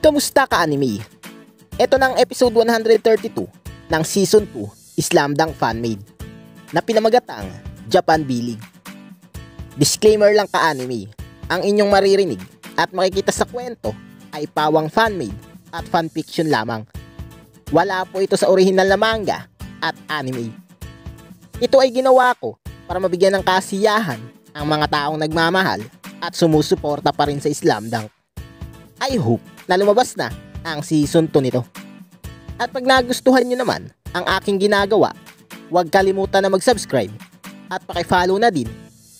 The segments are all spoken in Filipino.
Kamusta ka anime? Ito na ang episode 132 ng Season 2 Slam Dunk Fanmade na pinamagatang Japan B-League. Disclaimer lang ka anime, ang inyong maririnig at makikita sa kwento ay pawang fanmade at fanfiction lamang. Wala po ito sa original na manga at anime. Ito ay ginawa ko para mabigyan ng kasiyahan ang mga taong nagmamahal at sumusuporta pa rin sa Slam Dunk. I hope na lumabas na ang season 2 nito. At pag nagustuhan nyo naman ang aking ginagawa, huwag kalimutan na mag-subscribe at pakifollow na din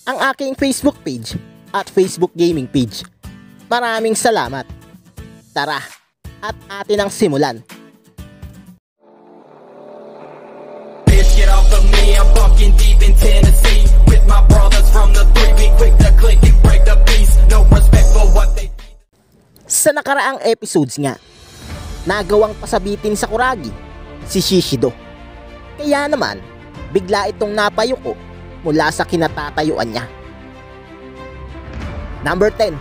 ang aking Facebook page at Facebook gaming page. Maraming salamat. Tara, at atin ang simulan. Bitch, get off of me, I'm bunking deep in Tennessee With my brothers from the three, we quick to click and break peace No respect for what they Sa nakaraang episodes nga, nagawang pasabitin sa Kuragi si Shishido. Kaya naman, bigla itong napayuko mula sa kinatatayuan niya. Number 10,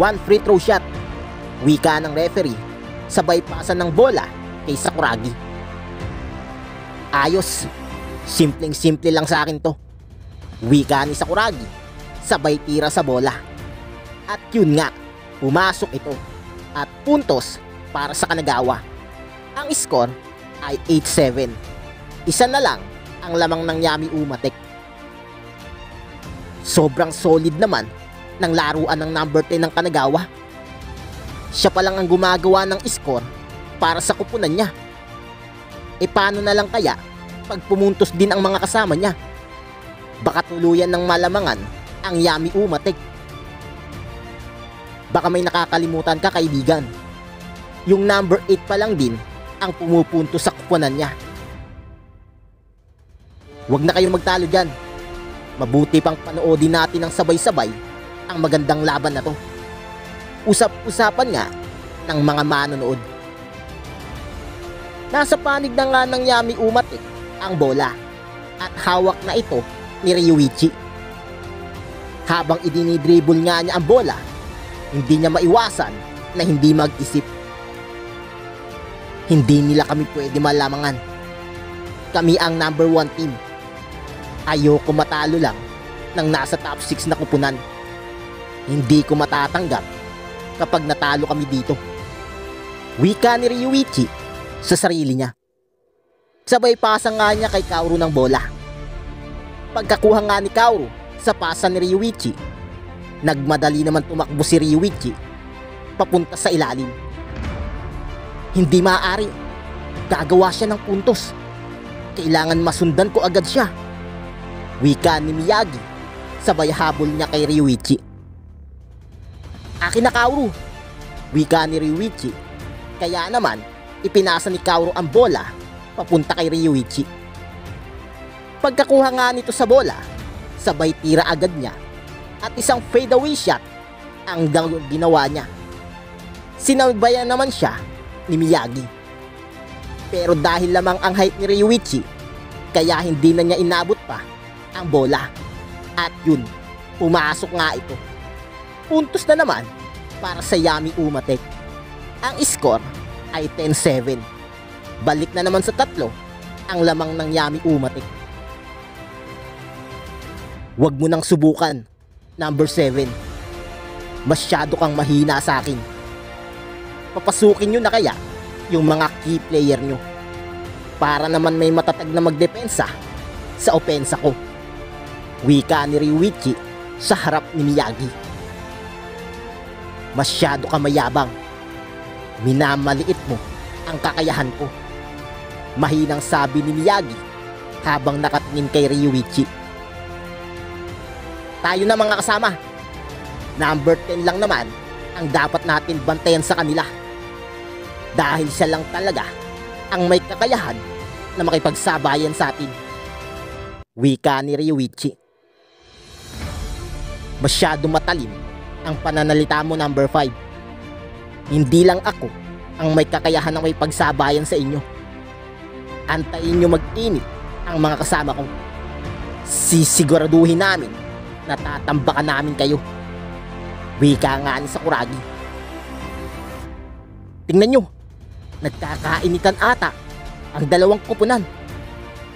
one free throw shot. Wika ng referee, sabay pasan ng bola kay Sakuragi. Ayos, simpleng-simple lang sa akin to. Wika ni Sakuragi, sabay tira sa bola. At yun nga, pumasok ito. At puntos para sa Kanagawa. Ang score ay 8-7. Isa na lang ang lamang ng Yami Umatek. Sobrang solid naman ng laruan ng number 10 ng Kanagawa. Siya pa lang ang gumagawa ng score para sa kupunan niya. E paano na lang kaya pag pumuntos din ang mga kasama niya? Baka tuluyan ng malamangan ang Yami Umatek. Baka may nakakalimutan ka kaibigan. Yung number 8 pa lang din ang pumupunto sa kupunan niya. Huwag na kayong magtalo dyan. Mabuti pang panoodin natin ng sabay-sabay ang magandang laban na to. Usap-usapan nga ng mga manonood. Nasa panig na nga ng Yami Umatik ang bola at hawak na ito ni Ryuichi. Habang idinidribble nga niya ang bola, hindi niya maiwasan na hindi mag-isip. Hindi nila kami pwede malamangan. Kami ang number one team. Ayoko matalo lang ng nasa top 6 na kupunan. Hindi ko matatanggap kapag natalo kami dito. Wika ni Ryuichi sa sarili niya. Sabay pasa nga niya kay Kaoru ng bola. Pagkakuha nga ni Kaoru sa pasa ni Ryuichi, nagmadali naman tumakbo si Ryuichi papunta sa ilalim. Hindi maaari. Gagawa siya ng puntos. Kailangan masundan ko agad siya. Wika ni Miyagi. Sabay habol niya kay Ryuichi. Akin na Kaoru. Wika ni Ryuichi. Kaya naman, ipinasa ni Kaoru ang bola papunta kay Ryuichi. Pagkakuha nga nito sa bola, sabay tira agad niya at isang fadeaway shot ang ginawa niya. Sinabayan naman siya ni Miyagi. Pero dahil lamang ang height ni Ryuichi, kaya hindi na niya inabot pa ang bola. At yun, pumasok nga ito. Puntos na naman para sa Yami Umatek. Ang score ay 10-7. Balik na naman sa tatlo ang lamang ng Yami Umatek. Huwag mo nang subukan. Number 7. Masyado kang mahina sa akin. Papasukin nyo na kaya yung mga key player nyo. Para naman may matatag na magdepensa sa opensa ko. Wika ni Ryuichi sa harap ni Miyagi. Masyado ka mayabang. Minamaliit mo ang kakayahan ko. Mahinang sabi ni Miyagi habang nakatingin kay Ryuichi. Tayo na mga kasama. Number 10 lang naman ang dapat natin bantayan sa kanila. Dahil siya lang talaga ang may kakayahan na makipagsabayan sa atin. Wika ni Ryuichi. Masyado matalim ang pananalita mo number 5. Hindi lang ako ang may kakayahan na may pagsabayan sa inyo. Antayin nyo mag-init ang mga kasama ko. Sisiguraduhin namin na tatambakan namin kayo. Wika nga ni Sakuragi. Tingnan nyo, nagkakainitan ata ang dalawang kupunan.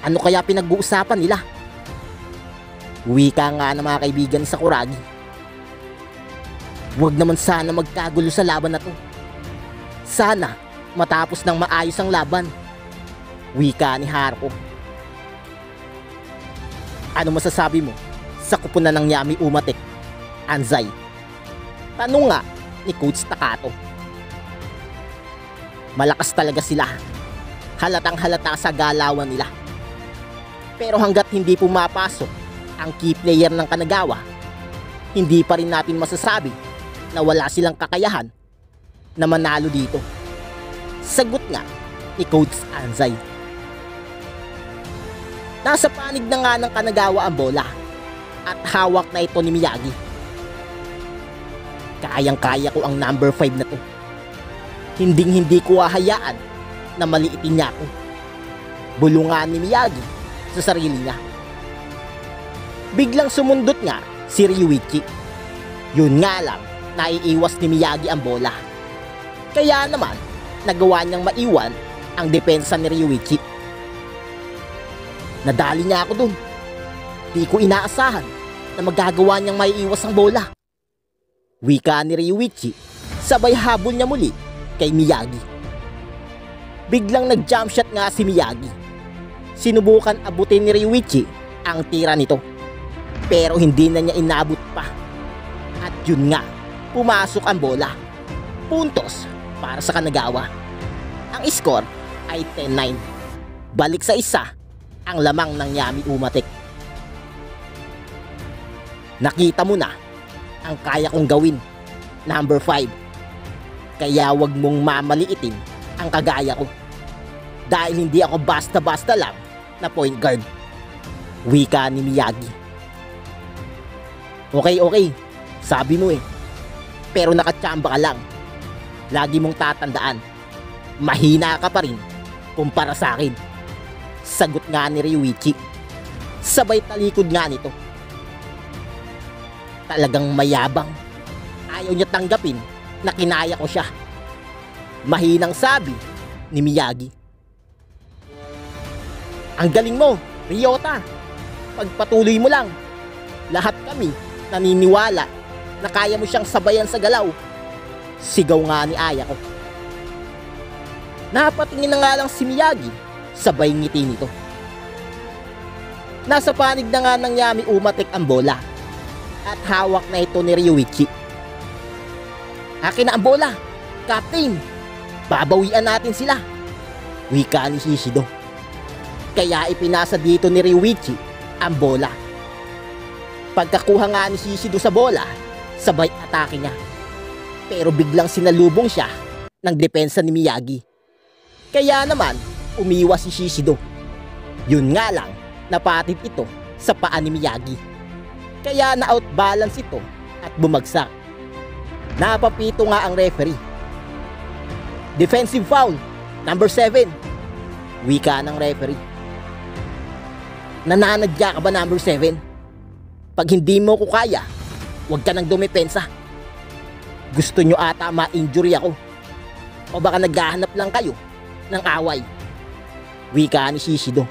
Ano kaya pinag-uusapan nila? Wika nga ng mga kaibigan sa Kuragi. Huwag naman sana magkagulo sa laban na to. Sana matapos ng maayos ang laban. Wika ni Haruko. Ano masasabi mo sa kupunan ng Yami Umatek, Anzai? Tanong nga ni Coach Takato. Malakas talaga sila. Halatang halata sa galawan nila. Pero hanggat hindi pumapasok ang key player ng Kanagawa, hindi pa rin natin masasabi na wala silang kakayahan na manalo dito. Sagot nga ni Coach Anzai. Nasa panig na nga ng Kanagawa ang bola at hawak na ito ni Miyagi. Kayang-kaya ko ang number 5 na to. Hinding hindi ko hahayaan na maliitin niya ako. Bulungan ni Miyagi sa sarili niya. Biglang sumundot nga si Ryuichi. Yun nga lang, naiiwas ni Miyagi ang bola. Kaya naman, nagawa niyang maiwan ang depensa ni Ryuichi. Nadali niya ako dun. Di ko inaasahan na magagawa niyang maiiwas ang bola. Wika ni Ryuichi, sabay habol niya muli kay Miyagi. Biglang nag-jump shot nga si Miyagi. Sinubukan abutin ni Ryuichi ang tira nito. Pero hindi na niya inabot pa. At yun nga, pumasok ang bola. Puntos para sa Kanagawa. Ang score ay 10-9. Balik sa isa ang lamang ng Yami Umatek. Nakita mo na ang kaya kong gawin. Number 5. Kaya wag mong mamaliitin ang kagaya ko. Dahil hindi ako basta-basta lang na point guard. Wika ni Miyagi. Okay, okay. Sabi mo eh. Pero nakachamba ka lang. Lagi mong tatandaan. Mahina ka pa rin kumpara sa akin. Sagot nga ni Ryuichi. Sabay talikod nga nito. Talagang mayabang. Ayaw niya tanggapin na kinaya ko siya. Mahinang sabi ni Miyagi. Ang galing mo, Ryota. Pagpatuloy mo lang. Lahat kami naniniwala na kaya mo siyang sabayan sa galaw. Sigaw nga ni Aya ko. Napatingin na nga lang si Miyagi, sabay ngiti nito. Nasa panig na nga ng Yami Umatek ang bola at hawak na ito ni Ryuichi. Akin na ang bola, Captain! Babawian natin sila! Wika ni Shishido. Kaya ipinasa dito ni Ryuichi ang bola. Pagkakuha nga ni Shishido sa bola, sabay atake niya. Pero biglang sinalubong siya ng depensa ni Miyagi. Kaya naman, umiwas si Shishido. Yun nga lang, napatid ito sa paa ni Miyagi. Kaya na-outbalance ito at bumagsak. Napapito nga ang referee. Defensive foul, number 7. Wika ng referee. Nananadya ka ba number 7? Pag hindi mo ko kaya, huwag ka nang dumepensa. Gusto nyo ata ma-injury ako. O baka naghahanap lang kayo ng away. Wika ni Shishido.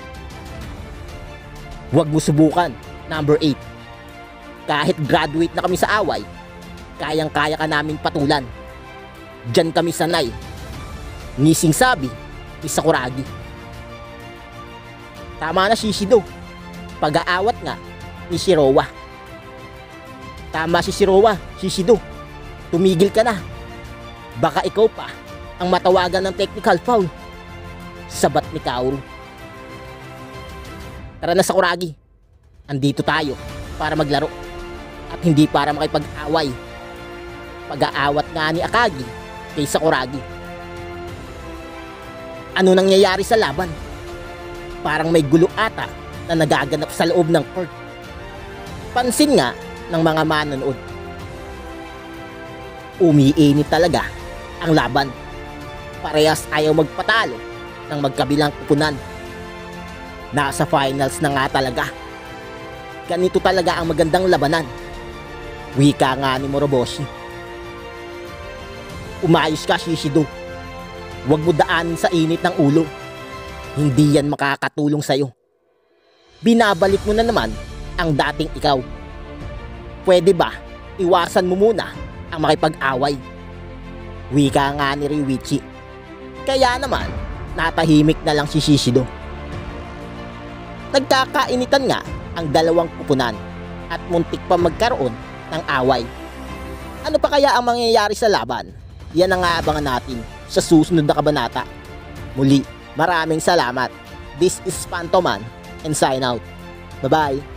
Huwag mo subukan, number 8. Kahit graduate na kami sa away, kayang-kaya ka naming patulan. Diyan kami sanay. Nising sabi ni Sakuragi. Tama na Shishido. Pag-aawat nga ni Shirowa. Tama si Shirowa, Shishido. Tumigil ka na. Baka ikaw pa ang matawagan ng technical foul. Sabat ni Kaoru. Tara na Sakuragi. Andito tayo para maglaro at hindi para makipag-away. Pag-aawat nga ni Akagi kay Sakuragi. Ano nangyayari sa laban? Parang may gulo ata na nagaganap sa loob ng court. Pansin nga ng mga manonood. Umiinit talaga ang laban. Parehas ayaw magpatalo ng magkabilang kupunan. Nasa finals na nga talaga. Ganito talaga ang magandang labanan. Wika nga ni Moroboshi. Umayos ka, Shishido. Huwag mo daanin sa init ng ulo. Hindi yan makakatulong sa'yo. Binabalik mo na naman ang dating ikaw. Pwede ba iwasan mo muna ang makipag-away? Wika nga ni Riwichi. Kaya naman, natahimik na lang si Shishido. Nagkakainitan nga ang dalawang pupunan at muntik pa magkaroon ng away. Ano pa kaya ang mangyayari sa laban? Yan ang aabangan natin sa susunod na kabanata. Muli, maraming salamat. This is Pantoman and sign out. Bye-bye.